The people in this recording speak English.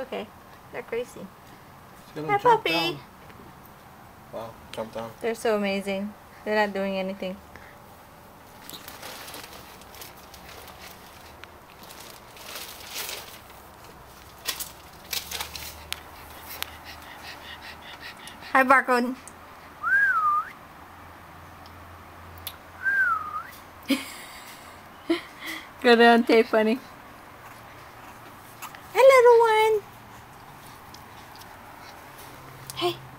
It's okay. They're crazy. It's Hi, puppy. down. Wow, jump down. They're so amazing. They're not doing anything. Hi, Barcode. Got it on tape, funny. Hey.